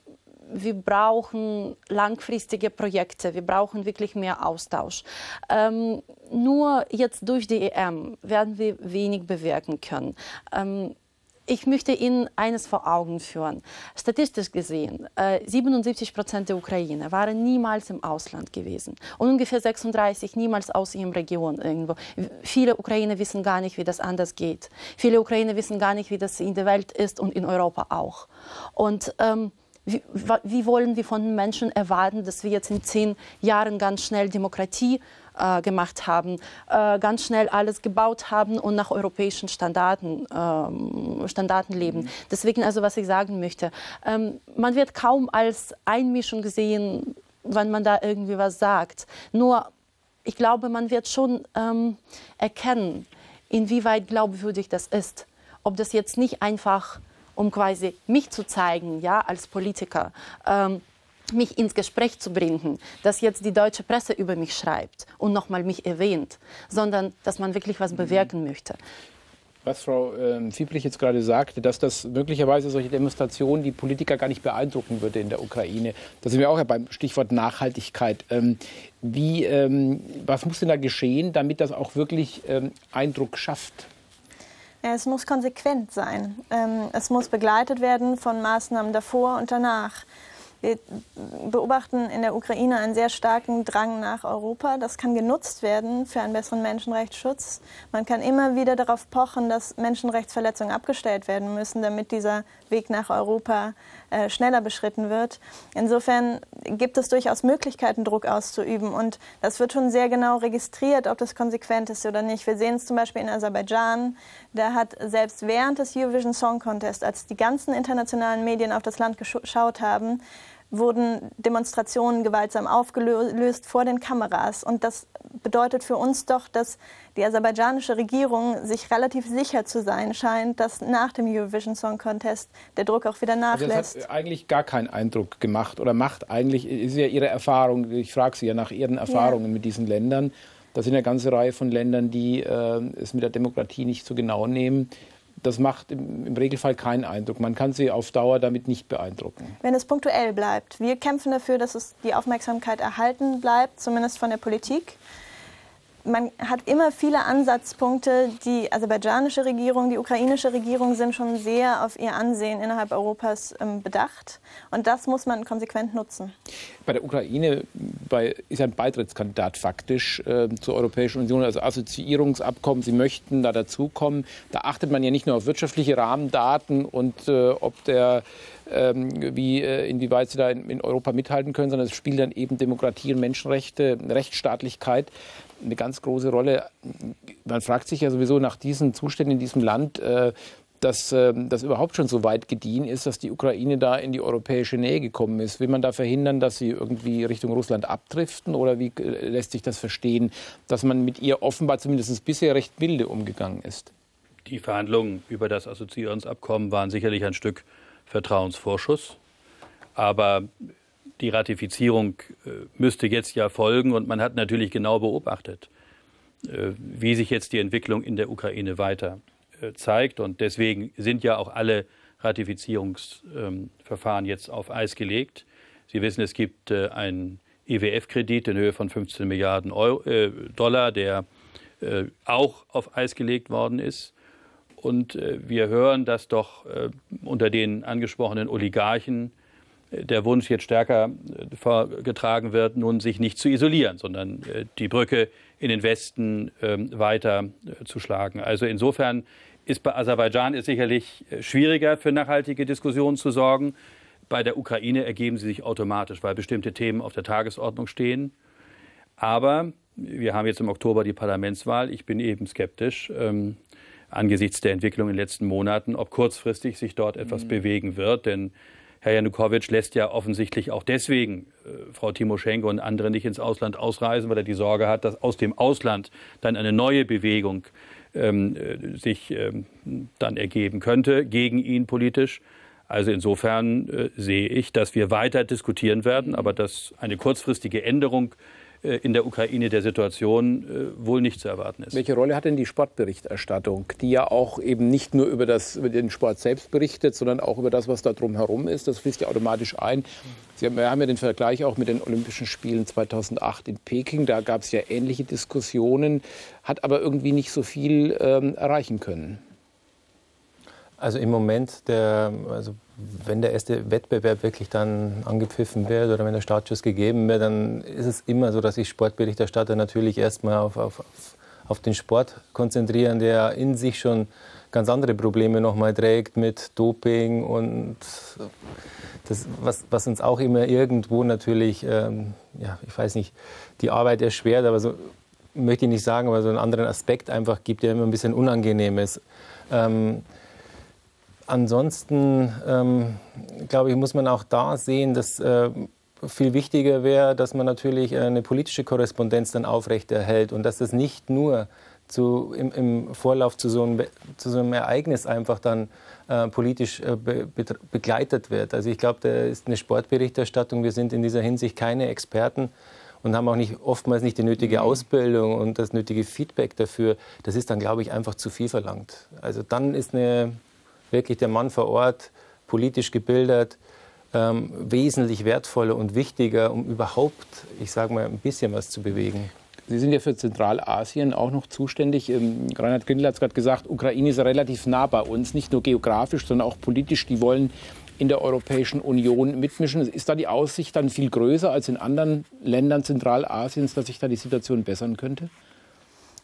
Speaker 4: wir brauchen langfristige Projekte, wir brauchen wirklich mehr Austausch. Ähm, nur jetzt durch die EM werden wir wenig bewirken können. Ähm, ich möchte Ihnen eines vor Augen führen. Statistisch gesehen, äh, 77 Prozent der Ukrainer waren niemals im Ausland gewesen und ungefähr 36 niemals aus ihrem Region irgendwo. Viele Ukrainer wissen gar nicht, wie das anders geht. Viele Ukrainer wissen gar nicht, wie das in der Welt ist und in Europa auch. Und ähm, wie, wie, wollen wir von den Menschen erwarten, dass wir jetzt in zehn Jahren ganz schnell Demokratie äh, gemacht haben, äh, ganz schnell alles gebaut haben und nach europäischen Standarden, ähm, Standarden leben. Mhm. Deswegen also, was ich sagen möchte, ähm, man wird kaum als Einmischung gesehen, wenn man da irgendwie was sagt. Nur, ich glaube, man wird schon ähm, erkennen, inwieweit glaubwürdig das ist. Ob das jetzt nicht einfach um quasi mich zu zeigen, ja, als Politiker. Ähm, mich ins Gespräch zu bringen, dass jetzt die deutsche Presse über mich schreibt und nochmal mich erwähnt, sondern dass man wirklich was bewirken möchte.
Speaker 2: Was Frau ähm, Fieblich jetzt gerade sagte, dass das möglicherweise solche Demonstrationen die Politiker gar nicht beeindrucken würde in der Ukraine. Da sind wir auch ja beim Stichwort Nachhaltigkeit. Ähm, wie, ähm, was muss denn da geschehen, damit das auch wirklich ähm, Eindruck schafft?
Speaker 5: Es muss konsequent sein. Es muss begleitet werden von Maßnahmen davor und danach. Wir beobachten in der Ukraine einen sehr starken Drang nach Europa. Das kann genutzt werden für einen besseren Menschenrechtsschutz. Man kann immer wieder darauf pochen, dass Menschenrechtsverletzungen abgestellt werden müssen, damit dieser Weg nach Europa äh, schneller beschritten wird. Insofern gibt es durchaus Möglichkeiten, Druck auszuüben. Und das wird schon sehr genau registriert, ob das konsequent ist oder nicht. Wir sehen es zum Beispiel in Aserbaidschan. Da hat selbst während des Eurovision Song Contest, als die ganzen internationalen Medien auf das Land geschaut haben, wurden Demonstrationen gewaltsam aufgelöst vor den Kameras. Und das bedeutet für uns doch, dass die aserbaidschanische Regierung sich relativ sicher zu sein scheint, dass nach dem Eurovision Song Contest der Druck auch wieder nachlässt. Also
Speaker 2: das hat eigentlich gar keinen Eindruck gemacht oder macht eigentlich, ist ja Ihre Erfahrung, ich frage Sie ja nach Ihren Erfahrungen ja. mit diesen Ländern. Da sind eine ganze Reihe von Ländern, die äh, es mit der Demokratie nicht so genau nehmen. Das macht im, im, Regelfall keinen Eindruck. Man kann sie auf Dauer damit nicht beeindrucken.
Speaker 5: Wenn es punktuell bleibt. Wir kämpfen dafür, dass es die Aufmerksamkeit erhalten bleibt, zumindest von der Politik man hat immer viele Ansatzpunkte. Die aserbaidschanische Regierung, die ukrainische Regierung sind schon sehr auf ihr Ansehen innerhalb Europas ähm, bedacht. Und das muss man konsequent nutzen.
Speaker 2: Bei der Ukraine bei, ist ein Beitrittskandidat faktisch äh, zur Europäischen Union, also Assoziierungsabkommen. Sie möchten da dazukommen. Da achtet man ja nicht nur auf wirtschaftliche Rahmendaten und äh, ob der ähm, wie, äh, inwieweit sie da in, in, Europa mithalten können, sondern es spielt dann eben Demokratie und Menschenrechte, Rechtsstaatlichkeit eine ganz große Rolle. Man fragt sich ja sowieso nach diesen Zuständen in diesem Land, äh, dass äh, das überhaupt schon so weit gediehen ist, dass die Ukraine da in die europäische Nähe gekommen ist. Will man da verhindern, dass sie irgendwie Richtung Russland abdriften oder wie äh, lässt sich das verstehen, dass man mit ihr offenbar zumindest bisher recht milde umgegangen ist?
Speaker 3: Die Verhandlungen über das Assoziierungsabkommen waren sicherlich ein Stück Vertrauensvorschuss. Aber die Ratifizierung äh, müsste jetzt ja folgen und man hat natürlich genau beobachtet, äh, wie sich jetzt die Entwicklung in der Ukraine weiter äh, zeigt. Und deswegen sind ja auch alle Ratifizierungsverfahren jetzt auf Eis gelegt. Sie wissen, es gibt einen IWF-Kredit in Höhe von 15 Milliarden Euro, äh, Dollar, der auch auf Eis gelegt worden ist. Und wir hören, dass doch unter den angesprochenen Oligarchen der Wunsch jetzt stärker äh, vorgetragen wird, nun sich nicht zu isolieren, sondern äh, die Brücke in den Westen ähm, weiter äh, zu schlagen. Also insofern ist bei Aserbaidschan es sicherlich schwieriger für nachhaltige Diskussionen zu sorgen. Bei der Ukraine ergeben sie sich automatisch, weil bestimmte Themen auf der Tagesordnung stehen. Aber wir haben jetzt im Oktober die Parlamentswahl. Ich bin eben skeptisch ähm, angesichts der Entwicklung in den letzten Monaten, ob kurzfristig sich dort etwas mhm. bewegen wird. Denn Herr Janukowitsch lässt ja offensichtlich auch deswegen äh, Frau Timoschenko und andere nicht ins Ausland ausreisen, weil er die Sorge hat, dass aus dem Ausland dann eine neue Bewegung ähm, äh, sich ähm, dann ergeben könnte gegen ihn politisch. Also insofern äh, sehe ich, dass wir weiter diskutieren werden, aber dass eine kurzfristige Änderung in der Ukraine der Situation äh, wohl nicht zu erwarten ist.
Speaker 2: Welche Rolle hat denn die Sportberichterstattung, die ja auch eben nicht nur über, das, über den Sport selbst berichtet, sondern auch über das, was da drumherum ist? Das fließt ja automatisch ein. Sie haben, wir haben ja den Vergleich auch mit den Olympischen Spielen 2008 in Peking. Da gab es ja ähnliche Diskussionen, hat aber irgendwie nicht so viel ähm, erreichen können.
Speaker 6: Also im Moment, der, also wenn der erste Wettbewerb wirklich dann angepfiffen wird oder wenn der Startschuss gegeben wird, dann ist es immer so, dass sich Sportberichterstatter natürlich erstmal auf, auf, auf den Sport konzentrieren, der in sich schon ganz andere Probleme nochmal trägt mit Doping und das, was, was uns auch immer irgendwo natürlich, ähm, ja, ich weiß nicht, die Arbeit erschwert, aber so möchte ich nicht sagen, aber so einen anderen Aspekt einfach gibt, der immer ein bisschen unangenehm ist. Ähm, ansonsten, ähm, glaube ich, muss man auch da sehen, dass äh, viel wichtiger wäre, dass man natürlich eine politische Korrespondenz dann aufrechterhält und dass das nicht nur zu, im, im, Vorlauf zu so, einem, zu so, einem, Ereignis einfach dann äh, politisch äh, be, begleitet wird. Also ich glaube, da ist eine Sportberichterstattung. Wir sind in dieser Hinsicht keine Experten und haben auch nicht, oftmals nicht die nötige mhm. Ausbildung und das nötige Feedback dafür. Das ist dann, glaube ich, einfach zu viel verlangt. Also dann ist eine wirklich der Mann vor Ort, politisch gebildet, ähm, wesentlich wertvoller und wichtiger, um überhaupt, ich sage mal, ein bisschen was zu bewegen.
Speaker 2: Sie sind ja für Zentralasien auch noch zuständig. Ähm, Reinhard Grindel hat es gerade gesagt, Ukraine ist relativ nah bei uns, nicht nur geografisch, sondern auch politisch. Die wollen in der Europäischen Union mitmischen. Ist da die Aussicht dann viel größer als in anderen Ländern Zentralasiens, dass sich da die Situation bessern könnte?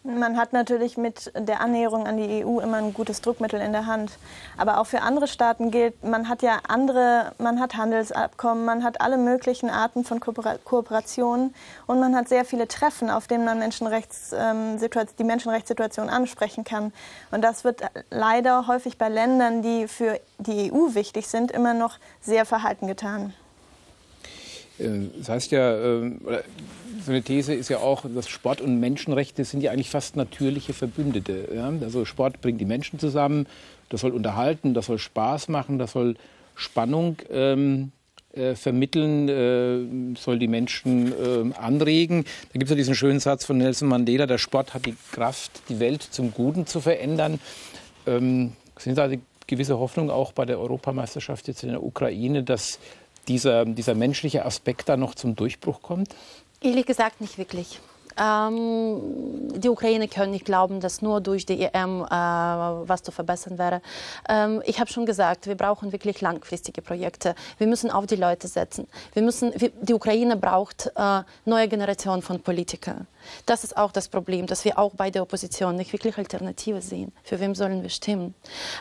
Speaker 5: Man hat natürlich mit der Annäherung an die EU immer ein gutes Druckmittel in der Hand. Aber auch für andere Staaten gilt, man hat ja andere, man hat Handelsabkommen, man hat alle möglichen Arten von Kooperationen und man hat sehr viele Treffen, auf denen man Menschenrechts, ähm, die Menschenrechtssituation ansprechen kann. Und das wird leider häufig bei Ländern, die für die EU wichtig sind, immer noch sehr verhalten getan.
Speaker 2: Äh, das heißt ja, ähm, so eine These ist ja auch, dass Sport und Menschenrechte sind ja eigentlich fast natürliche Verbündete. Also Sport bringt die Menschen zusammen, das soll unterhalten, das soll Spaß machen, das soll Spannung ähm, äh, vermitteln, äh, soll die Menschen äh, anregen. Da gibt es ja diesen schönen Satz von Nelson Mandela, der Sport hat die Kraft, die Welt zum Guten zu verändern. Ähm, Sind da die gewisse Hoffnung auch bei der Europameisterschaft jetzt in der Ukraine, dass dieser, dieser menschliche Aspekt da noch zum Durchbruch kommt?
Speaker 4: Ehrlich gesagt nicht wirklich. Ähm, die Ukraine können nicht glauben, dass nur durch die EM äh, was zu verbessern wäre. Ähm, ich habe schon gesagt, wir brauchen wirklich langfristige Projekte. Wir müssen auf die Leute setzen. Wir müssen, wir, die Ukraine braucht äh, neue Generation von Politikern. Das ist auch das Problem, dass wir auch bei der Opposition nicht wirklich Alternative sehen. Für wem sollen wir stimmen?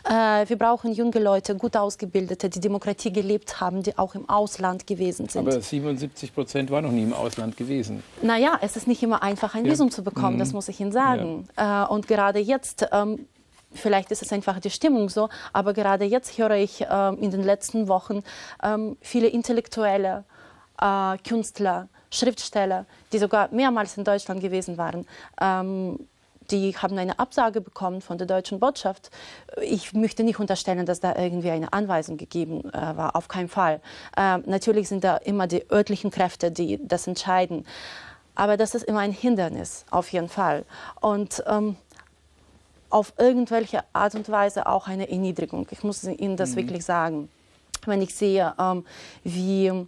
Speaker 4: Äh, wir brauchen junge Leute, gut ausgebildete, die Demokratie gelebt haben, die auch im Ausland gewesen sind.
Speaker 2: Aber 77 Prozent waren noch nie im Ausland gewesen.
Speaker 4: Naja, es ist nicht immer einfach, ein ja. Visum zu bekommen, mhm. das muss ich Ihnen sagen. Ja. Äh, und gerade jetzt ähm, Vielleicht ist es einfach die Stimmung so, aber gerade jetzt höre ich äh, in den letzten Wochen äh, viele intellektuelle äh, Künstler, Schriftsteller, die sogar mehrmals in Deutschland gewesen waren. Ähm, die haben eine Absage bekommen von der deutschen Botschaft. Ich möchte nicht unterstellen, dass da irgendwie eine Anweisung gegeben äh, war, auf keinen Fall. Äh, natürlich sind da immer die örtlichen Kräfte, die das entscheiden. Aber das ist immer ein Hindernis, auf jeden Fall. Und ähm, auf irgendwelche Art und Weise auch eine Erniedrigung. Ich muss Ihnen das mhm. wirklich sagen. Wenn ich sehe, ähm, wie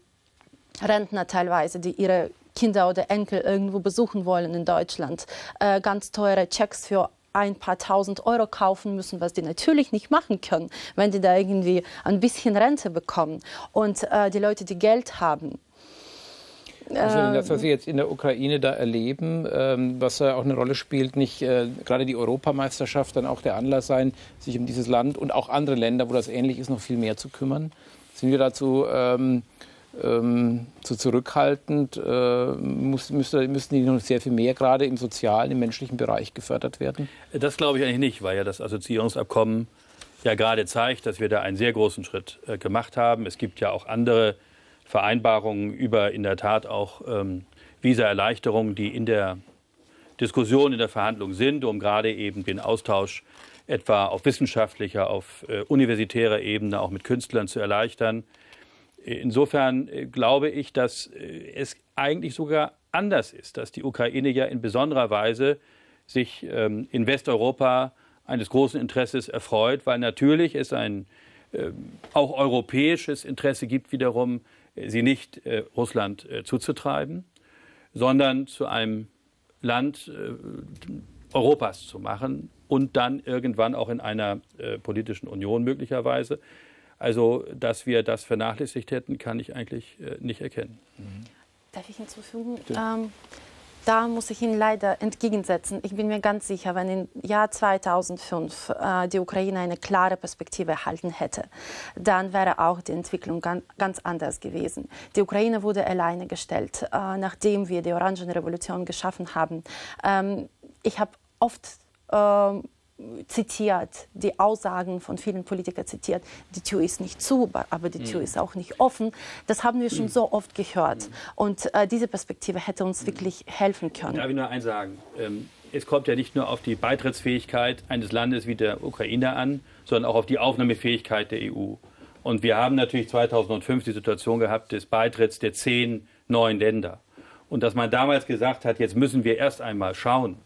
Speaker 4: Rentner teilweise, die ihre Kinder oder Enkel irgendwo besuchen wollen in Deutschland, äh, ganz teure Checks für ein paar tausend Euro kaufen müssen, was die natürlich nicht machen können, wenn die da irgendwie ein bisschen Rente bekommen. Und äh, die Leute, die Geld haben,
Speaker 2: also das, was Sie jetzt in der Ukraine da erleben, ähm, was ja auch eine Rolle spielt, nicht äh, gerade die Europameisterschaft dann auch der Anlass sein, sich um dieses Land und auch andere Länder, wo das ähnlich ist, noch viel mehr zu kümmern? Sind wir dazu ähm, ähm, zu zurückhaltend? Äh, muss, müsste, müssten die noch sehr viel mehr gerade im sozialen, im menschlichen Bereich gefördert werden?
Speaker 3: Das glaube ich eigentlich nicht, weil ja das Assoziierungsabkommen ja gerade zeigt, dass wir da einen sehr großen Schritt äh, gemacht haben. Es gibt ja auch andere Vereinbarungen über in der Tat auch ähm, Visaerleichterungen, die in der Diskussion, in der Verhandlung sind, um gerade eben den Austausch etwa auf wissenschaftlicher, auf äh, universitärer Ebene auch mit Künstlern zu erleichtern. Insofern äh, glaube ich, dass äh, es eigentlich sogar anders ist, dass die Ukraine ja in besonderer Weise sich ähm, in Westeuropa eines großen Interesses erfreut, weil natürlich es ein ähm, auch europäisches Interesse gibt, wiederum äh, sie nicht Russland zuzutreiben, sondern zu einem Land Europas zu machen und dann irgendwann auch in einer politischen Union möglicherweise. Also, dass wir das vernachlässigt hätten, kann ich eigentlich äh, nicht erkennen.
Speaker 4: Darf ich hinzufügen? Ähm, da muss ich Ihnen leider entgegensetzen. Ich bin mir ganz sicher, wenn im Jahr 2005 äh, die Ukraine eine klare Perspektive erhalten hätte, dann wäre auch die Entwicklung ganz, ganz anders gewesen. Die Ukraine wurde alleine gestellt, äh, nachdem wir die Orangene Revolution geschaffen haben. Ähm, ich habe oft ähm, zitiert, die Aussagen von vielen Politikern zitiert, die Tür ist nicht zu, aber die Tür mhm. ist auch nicht offen. Das haben wir schon mhm. so oft gehört. Mhm. Und äh, diese Perspektive hätte uns wirklich helfen können.
Speaker 3: Darf ich nur eins sagen? Ähm, es kommt ja nicht nur auf die Beitrittsfähigkeit eines Landes wie der Ukraine an, sondern auch auf die Aufnahmefähigkeit der EU. Und wir haben natürlich 2005 die Situation gehabt des Beitritts der zehn neuen Länder. Und dass man damals gesagt hat, jetzt müssen wir erst einmal schauen,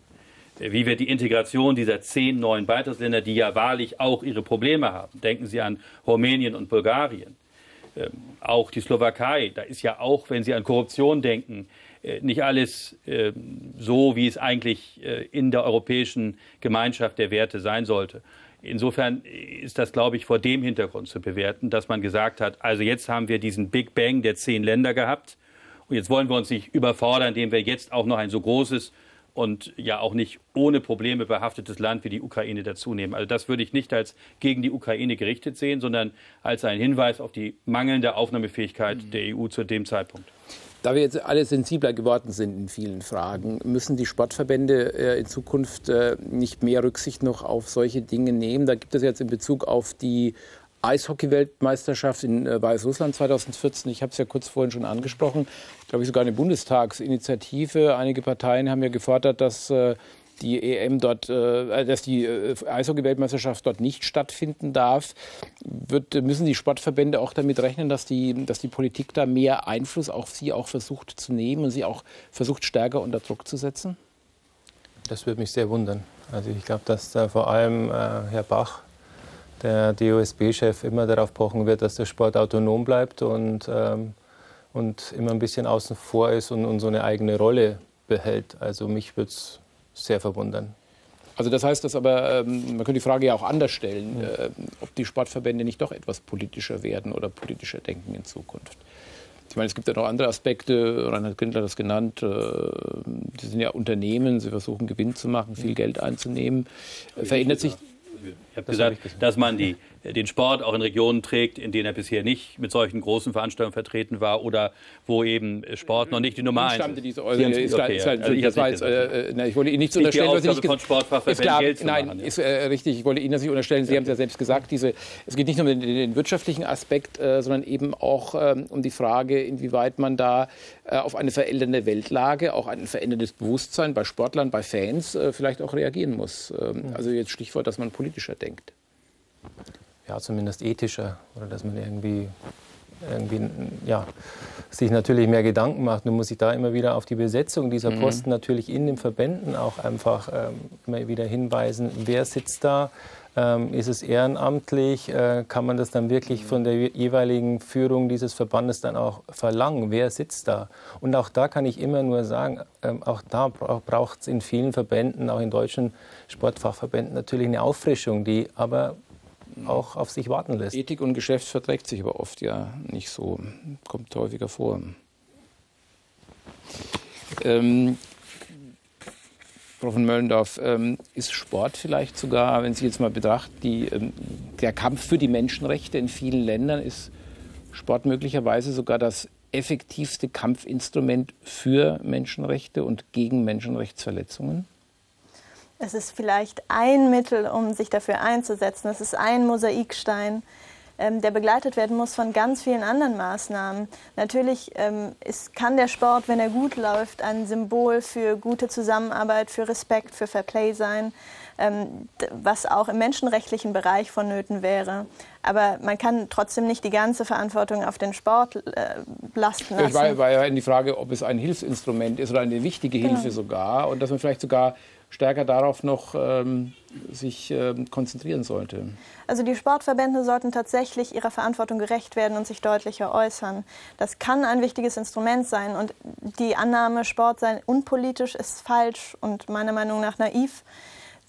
Speaker 3: wie wir die Integration dieser zehn neuen Beitrittsländer, die ja wahrlich auch ihre Probleme haben, denken Sie an Rumänien und Bulgarien, ähm, auch die Slowakei, da ist ja auch, wenn Sie an Korruption denken, äh, nicht alles äh, so, wie es eigentlich äh, in der europäischen Gemeinschaft der Werte sein sollte. Insofern ist das, glaube ich, vor dem Hintergrund zu bewerten, dass man gesagt hat, also jetzt haben wir diesen Big Bang der zehn Länder gehabt und jetzt wollen wir uns nicht überfordern, indem wir jetzt auch noch ein so großes und ja auch nicht ohne Probleme behaftetes Land wie die Ukraine dazunehmen. Also das würde ich nicht als gegen die Ukraine gerichtet sehen, sondern als einen Hinweis auf die mangelnde Aufnahmefähigkeit mhm. der EU zu dem Zeitpunkt.
Speaker 2: Da wir jetzt alle sensibler geworden sind in vielen Fragen, müssen die Sportverbände äh, in Zukunft äh, nicht mehr Rücksicht noch auf solche Dinge nehmen. Da gibt es jetzt in Bezug auf die Eishockey-Weltmeisterschaft in äh, Weißrussland 2014. Ich habe es ja kurz vorhin schon angesprochen. Glaube ich sogar eine Bundestagsinitiative. Einige Parteien haben ja gefordert, dass äh, die EM dort, äh, dass die Eishockey-Weltmeisterschaft dort nicht stattfinden darf. Wird, müssen die Sportverbände auch damit rechnen, dass die, dass die Politik da mehr Einfluss auf sie auch versucht zu nehmen und sie auch versucht stärker unter Druck zu setzen?
Speaker 6: Das würde mich sehr wundern. Also ich glaube, dass da vor allem Herr Bach der DOSB-Chef immer darauf pochen wird, dass der Sport autonom bleibt und, ähm, und immer ein bisschen außen vor ist und, und so eine eigene Rolle behält. Also mich würde es sehr verwundern.
Speaker 2: Also das heißt, dass aber ähm, man könnte die Frage ja auch anders stellen, äh, ob die Sportverbände nicht doch etwas politischer werden oder politischer denken in Zukunft. Ich meine, es gibt ja noch andere Aspekte, Reinhard Grindler hat das genannt, äh, sie sind ja Unternehmen, sie versuchen Gewinn zu machen, viel Geld einzunehmen. Verändert sich,
Speaker 3: ich habe gesagt, dass man die, den Sport auch in Regionen trägt, in denen er bisher nicht mit solchen großen Veranstaltungen vertreten war oder wo eben Sport noch nicht die Nummer eins ist.
Speaker 2: Diese Äußerung, ist, okay, ist, also ich, weiß, äh, äh, ich wollte Ihnen nicht unterstellen,
Speaker 3: was ich nicht ist klar, Geld
Speaker 2: nein,
Speaker 3: machen,
Speaker 2: ja. ist äh, richtig. Ich wollte Ihnen das nicht unterstellen. Sie haben es ja selbst gesagt. Diese, es geht nicht nur um den, den wirtschaftlichen Aspekt, äh, sondern eben auch ähm, um die Frage, inwieweit man da äh, auf eine verändernde Weltlage, auch ein veränderndes Bewusstsein bei Sportlern, bei Fans äh, vielleicht auch reagieren muss. Ähm, also jetzt Stichwort, dass man politischer denkt
Speaker 6: ja, zumindest ethischer oder dass man irgendwie, irgendwie ja, sich natürlich mehr Gedanken macht. Nun muss ich da immer wieder auf die Besetzung dieser mhm. Posten mhm. natürlich in den Verbänden auch einfach ähm, immer wieder hinweisen, wer sitzt da, ähm, ist es ehrenamtlich, äh, kann man das dann wirklich von der jeweiligen Führung dieses Verbandes dann auch verlangen, wer sitzt da. Und auch da kann ich immer nur sagen, ähm, auch da braucht es in vielen Verbänden, auch in deutschen Sportfachverbänden natürlich eine Auffrischung, die aber auch auf sich warten lässt.
Speaker 2: Ethik und Geschäft verträgt sich aber oft ja nicht so, kommt häufiger vor. Ähm, von Möllendorf, ähm, ist Sport vielleicht sogar, wenn Sie jetzt mal betrachten, die, ähm, der Kampf für die Menschenrechte in vielen Ländern, ist Sport möglicherweise sogar das effektivste Kampfinstrument für Menschenrechte und gegen Menschenrechtsverletzungen?
Speaker 5: Es ist vielleicht ein Mittel, um sich dafür einzusetzen. Es ist ein Mosaikstein, ähm, der begleitet werden muss von ganz vielen anderen Maßnahmen. Natürlich ähm, ist, kann der Sport, wenn er gut läuft, ein Symbol für gute Zusammenarbeit, für Respekt, für Fair Play sein, ähm, was auch im menschenrechtlichen Bereich vonnöten wäre. Aber man kann trotzdem nicht die ganze Verantwortung auf den Sport äh, lasten lassen.
Speaker 2: Es war, war ja die Frage, ob es ein Hilfsinstrument ist oder eine wichtige genau. Hilfe genau. sogar und dass man vielleicht sogar stärker darauf noch ähm, sich ähm, konzentrieren sollte.
Speaker 5: Also die Sportverbände sollten tatsächlich ihrer Verantwortung gerecht werden und sich deutlicher äußern. Das kann ein wichtiges Instrument sein und die Annahme, Sport sei unpolitisch, ist falsch und meiner Meinung nach naiv,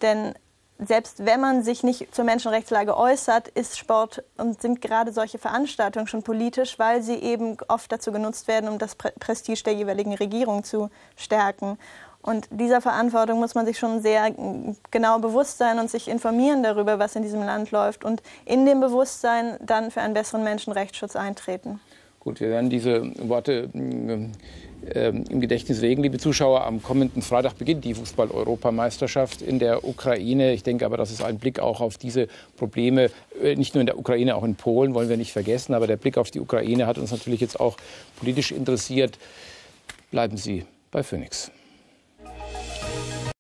Speaker 5: denn selbst wenn man sich nicht zur Menschenrechtslage äußert, ist Sport und sind gerade solche Veranstaltungen schon politisch, weil sie eben oft dazu genutzt werden, um das Prestige der jeweiligen Regierung zu stärken. Und dieser Verantwortung muss man sich schon sehr genau bewusst sein und sich informieren darüber, was in diesem Land läuft und in dem Bewusstsein dann für einen besseren Menschenrechtsschutz eintreten.
Speaker 2: Gut, wir werden diese Worte äh, im Gedächtnis legen, liebe Zuschauer. Am kommenden Freitag beginnt die Fußball-Europameisterschaft in der Ukraine. Ich denke aber, das ist ein Blick auch auf diese Probleme, äh, nicht nur in der Ukraine, auch in Polen, wollen wir nicht vergessen. Aber der Blick auf die Ukraine hat uns natürlich jetzt auch politisch interessiert. Bleiben Sie bei Phoenix.